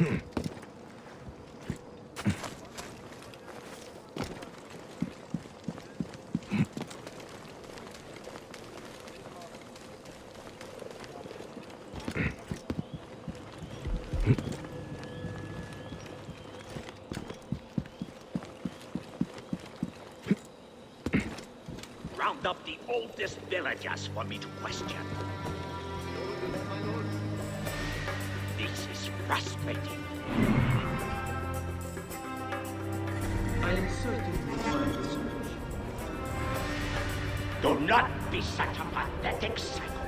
Round up the oldest villagers for me to question. I am certain you will find a solution. Do not be such a pathetic psycho.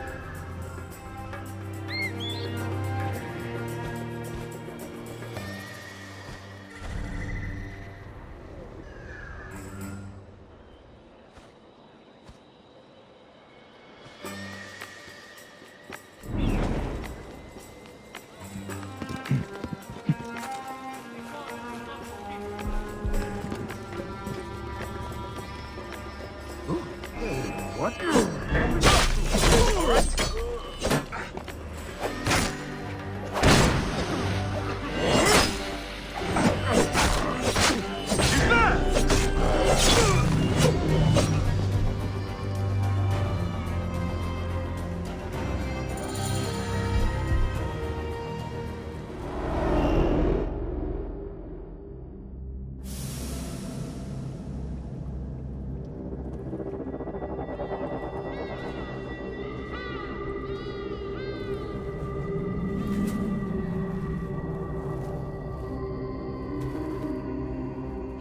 What?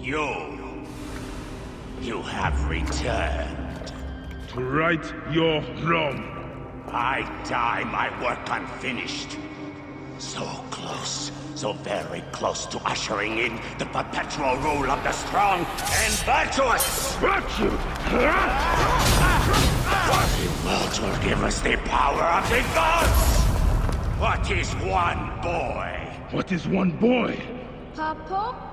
You. You have returned. To right your wrong. I die my work unfinished. So close, so very close to ushering in the perpetual rule of the strong and virtuous. Virtue! The world will give us the power of the gods. What is one boy? What is one boy? Papa?